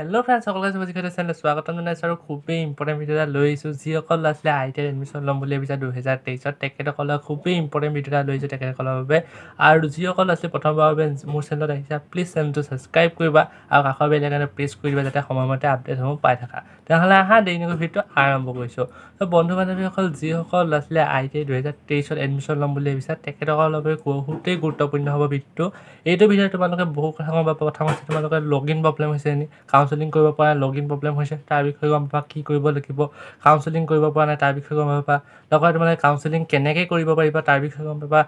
Hello friends সকলোকে যুৱজিকাতে channel স্বাগতম জনাইছোঁ আৰু খুবেই ইম্পৰ্টেণ্ট ভিডিঅ' এটা লৈ আহিছোঁ। যিসকল ল'ৰা ছোৱালীয়ে আই টি আইত এডমিশ্যন ল'ম বুলি ভাবিছে দুহেজাৰ তেইছত তেখেতসকলৰ খুবেই ইম্পৰ্টেণ্ট ভিডিঅ' এটা লৈ আহিছোঁ তেখেতসকলৰ বাবে। আৰু যিসকল ল'ৰা ছোৱালী প্ৰথমবাৰৰ বাবে মোৰ চেনেলত আহিছে প্লিজ চেনেলটো ছাবস্ক্ৰাইব কৰিবা আৰু কাষৰ বেলেগনে প্ৰেছ কৰি দিবা যাতে সময়মতে আপডেটসমূহ পাই থাকা। তেনেহ'লে আহা দেৰি নকৈ ভিডিঅ'টো আৰম্ভ কৰিছোঁ। ত' বন্ধু বান্ধৱীসকল যিসকল ল'ৰা ছোৱালীয়ে আই টি আই দুহেজাৰ তেইছত এডমিশ্যন ল'ম বুলি ভাবিছে তেখেতসকলৰ বাবে বহুতেই গুৰুত্বপূৰ্ণ হ'ব ভিডিঅ'টো এইটো ভিডিঅ'ত তোমালোকে বহু কথা গম পাবা। প্ৰথম হৈছে তোমালোকে লগ ইন প্ৰব্লেম হৈছে নি কাউন্সেলিং কৰিব পৰা লগ ইন প্ৰব্লেম হৈছে তাৰ বিষয়ে গম পাবা কি কৰিব লাগিব কাউন্সেলিং কৰিব পৰা নাই তাৰ বিষয়ে গম পাবা লগতে তোমালোকে কাউন্সেলিং কেনেকৈ কৰিব পাৰিবা তাৰ বিষয়ে গম পাবা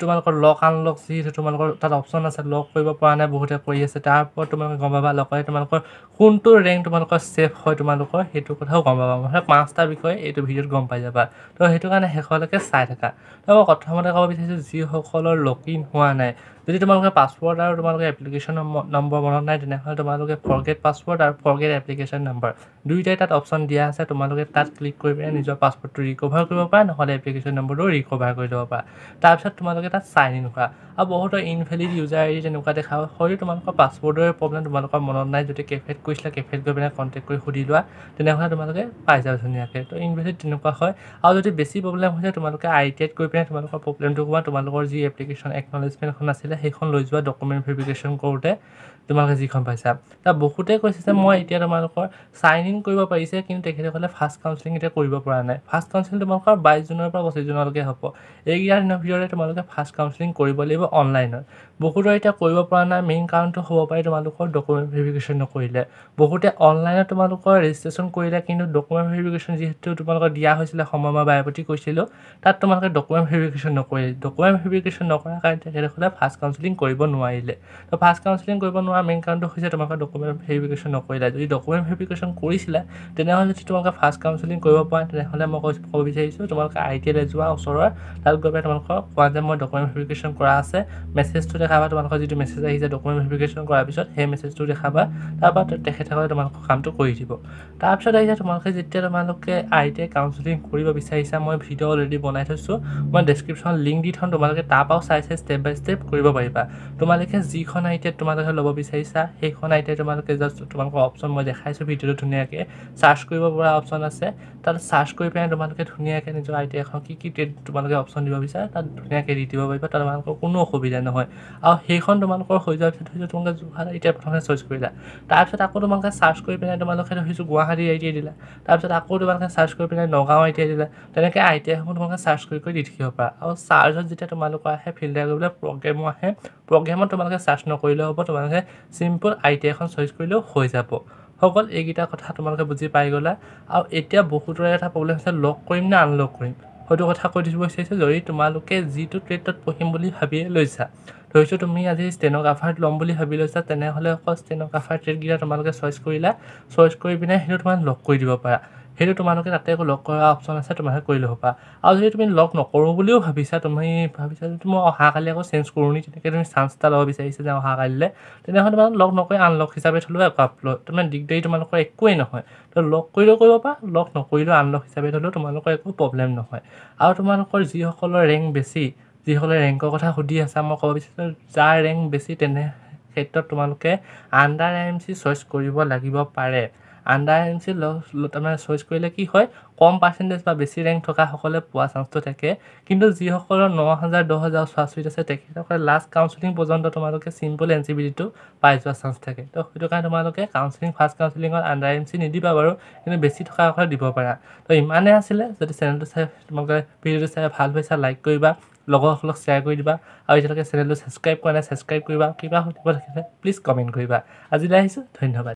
তোমালোকৰ লক আনলক যিহেতু তোমালোকৰ তাত অপশ্যন আছে লক কৰিব পৰা নাই বহুতে কৰি আছে তাৰ ওপৰত তোমালোকে গম পাবা লগতে তোমালোকৰ কোনটো ৰেংক তোমালোকৰ ছেফ হয় তোমালোকৰ সেইটো কথাও গম পাবা মানে পাঁচটা বিষয়ে এইটো ভিডিঅ'ত গম পাই যাবা তো সেইটো কাৰণে শেষলৈকে চাই থাকা তো মই প্ৰথমতে ক'ব বিচাৰিছোঁ যিসকলৰ লগ ইন হোৱা নাই যদি তোমালোকে পাছৱৰ্ড আৰু তোমালোকে এপ্লিকেশ্যন নম্বৰ মনত নাই তেনেহ'লে তোমালোকে ফৰগেট পাছৱৰ্ড আৰু ফৰগেট এপ্লিকেশ্যন নম্বৰ দুয়োটাই তাত অপশ্যন দিয়া আছে তোমালোকে তাত ক্লিক কৰি পিনে নিজৰ পাছৱৰ্ডটো ৰিকভাৰ কৰিব পাৰা নহ'লে এপ্লিকেশ্যন নম্বৰটো ৰিকভাৰ কৰি ল'ব পাৰা। তাৰপিছত তোমালোকে তাত চাইন ইন কৰা। আৰু বহুতৰ ইনভেলিড ইউজাৰ আই ডি তেনেকুৱা দেখা হয়তো তোমালোকৰ পাছৱৰ্ডৰ প্ৰব্লেম তোমালোকৰ মনত নাই যদি কেফেত কৈছিলা কেফেত গৈ পিনে কণ্টেক্ট কৰি সুধি লোৱা তেনেহ'লে তোমালোকে পাই যাবা ধুনীয়াকৈ। তো ইনভেলিড তেনেকুৱা হয়। আৰু যদি বেছি প্ৰব্লেম হৈছে তোমালোকে আই টি আইত গৈ পিনে তোমালোকৰ প্ৰব্লেমটো কোৱা তোমালোকৰ যি এপ্লিকেশ্যন একনলেজমেণ্টখন আছিলে সেইখন লৈ যোৱা ডকুমেণ্ট ভেৰিফিকেশ্যন কৰোঁতে তোমালোকে যিখন পাইছা। তাত বহুতেই কৈছে যে মই এতিয়া তোমালোকৰ চাইন ইন কৰিব পাৰিছে কিন্তু তেখেতসকলে ফাৰ্ষ্ট কাউন্সেলিং এতিয়া কৰিব পৰা নাই। ফাৰ্ষ্ট কাউন্সেলিং তোমালোকৰ বাইছ জুনৰ পৰা পঁচিছ জুনলৈকে হ'ব। এইকেইটা দিনৰ ভিতৰতে তোমালোকে ফাৰ্ষ্ট কাউন্সেলিং কৰিব লাগিব অনলাইনত বহুতৰ এতিয়া কৰিব পৰা নাই মেইন কাৰণটো হ'ব পাৰে তোমালোকৰ ডকুমেণ্ট ভেৰিফিকেশ্যন নকৰিলে। বহুতে অনলাইনত তোমালোকৰ ৰেজিষ্ট্ৰেশ্যন কৰিলে কিন্তু ডকুমেণ্ট ভেৰিফিকেশ্যন যিহেতু তোমালোকৰ দিয়া হৈছিলে সময় মই বায়পতি কৈছিলোঁ তাত তোমালোকে ডকুমেণ্ট ভেৰিফিকেশ্যন নকৰিলে। ডকুমেণ্ট ভেৰিফিকেশ্যন নকৰাৰ কাৰণে তেখেতসকলে ফাৰ্ষ্ট কাউন্সেলিং কৰিব নোৱাৰিলে। তো ফাৰ্ষ্ট কাউন্সেলিং কৰিব নোৱাৰা মেইন কাৰণটো হৈছে তোমালোকে ডকুমেণ্ট ভেৰিফিকেশ্যন নকৰিলা। যদি ডকুমেণ্ট ভেৰিফিকেশ্যন কৰিছিলা তেনেহ'লে যদি তোমালোকে ফাৰ্ষ্ট কাউন্সেলিং কৰিব পৰা তেনেহ'লে মই কৈছোঁ ক'ব বিচাৰিছোঁ তোমালোকে আই টি আইলৈ যোৱা ওচৰৰ তাত গৈ পেলাই তোমালোকক কোৱা যে মই ডকুমেণ্ট ভেৰিফিকেশ্যন কৰা আছে মেছেজটো দেখাবা তোমালোকৰ যিটো মেছেজ আহিছে ডকুমেণ্ট ভেৰিফিকেশ্যন কৰাৰ পিছত সেই মেছেজটো দেখাবা তাৰপৰা তেখেতসকলে তোমালোকৰ কামটো কৰি দিব। তাৰপিছত আহিছে তোমালোকে যেতিয়া তোমালোকে আই টি আই কাউন্সেলিং কৰিব বিচাৰিছা মই ভিডিঅ' অলৰেডি বনাই থৈছোঁ মই ডেছক্ৰিপশ্যনত লিংক দি থ'ম তোমালোকে তাৰপৰাও চাই চাই ষ্টেপ বাই ষ্টেপ কৰিব পাৰিবা। তোমালোকে যিখন আই টি আইত তোমালোকে ল'ব বিচাৰিছা সেইখন আই টি আই তোমালোকে জাষ্ট তোমালোকৰ অপশ্যন মই দেখাইছোঁ ভিডিঅ'টো ধুনীয়াকৈ। চাৰ্চ কৰিব পৰা অপশ্যন আছে। তাত চাৰ্চ কৰি পিনে তোমালোকে ধুনীয়াকৈ নিজৰ আই টি আইখন কি কি ট্ৰেড তোমালোকে অপশ্যন দিব বিচাৰা তাত ধুনীয়াকৈ দি দিব পাৰিবা তাত তোমালোকৰ কোনো অসুবিধা নহয়। আৰু সেইখন তোমালোকৰ হৈ যোৱাৰ পিছত ধৰিছোঁ তোমালোকে যোৰহাট আই প্ৰথমে চইচ কৰিলা। তাৰপিছত আকৌ তোমালোকে চাৰ্চ কৰি পিনে তোমালোকে ধৰিছোঁ গুৱাহাটী আই টি আই দিলা। তাৰপিছত আকৌ তোমালোকে চাৰ্চ কৰি পিনে নগাঁও আই টি আই দিলা। তেনেকৈ আই টি আইসমূহ তোমালোকে চাৰ্চ কৰি কৰি দি থাকিব পাৰা। আৰু চাৰ্চত যেতিয়া তোমালোকৰ আহে ফিল্টাৰ কৰিবলৈ প্ৰগ্ৰেমো আহে। প্ৰগ্ৰেমত তোমালোকে চাৰ্চ নকৰিলেও হ'ব তোমালোকে চিম্পল আই টি আইখন চইচ কৰিলেও হৈ যাব। সকল এইকেইটা কথা তোমালোকে বুজি পাই গ'লা। আৰু এতিয়া বহুতৰে এটা প্ৰব্লেম হৈছে লক কৰিম নে আনলক কৰিম? সেইটো কথা কৈ দিব বিচাৰিছোঁ যদি তোমালোকে যিটো ট্ৰেডত পঢ়িম বুলি ভাবিয়ে লৈছা ধৰিছোঁ তুমি আজি ষ্টেন'গ্ৰাফাৰত ল'ম বুলি ভাবি লৈছা তেনেহ'লে অকল ষ্টেন'গ্ৰাফাৰ ট্ৰেডকেইটা তোমালোকে চইচ কৰিলা। চইচ কৰি পিনে সেইটো তোমাক লক কৰি দিব পাৰা। সেইটো তোমালোকে তাতে একো লক কৰা অপশ্যন আছে তোমালোকে কৰি ল'ব পাৰা। আৰু যদি তুমি লক নকৰোঁ বুলিও ভাবিছা তুমি ভাবিছা যদি মই অহাকালি আকৌ চেঞ্জ কৰোঁ নি তেনেকৈ তুমি চান্স এটা ল'ব বিচাৰিছা যে অহাকালিলৈ তেনেহ'লে তোমাক লক নকৰি আনলক হিচাপে থ'লেও একো আপলোড তাৰমানে দিগদাৰী তোমালোকৰ একোৱেই নহয়। তো লক কৰিলেও কৰিব পাৰা লক নকৰিলেও আনলক হিচাপে থ'লেও তোমালোকৰ একো প্ৰব্লেম নহয়। আৰু তোমালোকৰ যিসকলৰ ৰেংক বেছি যিসকলে ৰেংকৰ কথা সুধি আছা মই ক'ব বিচাৰিছোঁ যাৰ ৰেংক বেছি তেনে ক্ষেত্ৰত তোমালোকে আণ্ডাৰ এম চি চইচ কৰিব লাগিব পাৰে। আণ্ডাৰ এম চি তাৰমানে চইচ কৰিলে কি হয় কম পাৰ্চেণ্টেজ বা বেছি ৰেংক থকাসকলে পোৱা চান্সটো থাকে। কিন্তু যিসকলৰ ন হাজাৰ দহ হাজাৰ চোৱা চুইত আছে তেখেতসকলে লাষ্ট কাউন্সেলিং পৰ্যন্ত তোমালোকে simple N C B ditto পাই যোৱা চান্স থাকে। তো সেইটো কাৰণে তোমালোকে কাউন্সেলিং ফাৰ্ষ্ট কাউন্সেলিঙত আণ্ডাৰ এম চি নিদিবা বাৰু কিন্তু বেছি থকাসকলে দিব পাৰা। তো ইমানেই আছিলে যদি চেনেলটো চাই তোমালোকে ভিডিঅ'টো চাই ভাল পাইছা লাইক কৰিবা লগৰসকলক শ্বেয়াৰ কৰি দিবা আৰু এতিয়ালৈকে চেনেলটো ছাবস্ক্ৰাইব কৰা নাই ছাবস্ক্ৰাইব কৰিবা কিবা সুধিব থাকিলে প্লিজ কমেণ্ট কৰিবা। আজিলৈ আহিছোঁ ধন্যবাদ।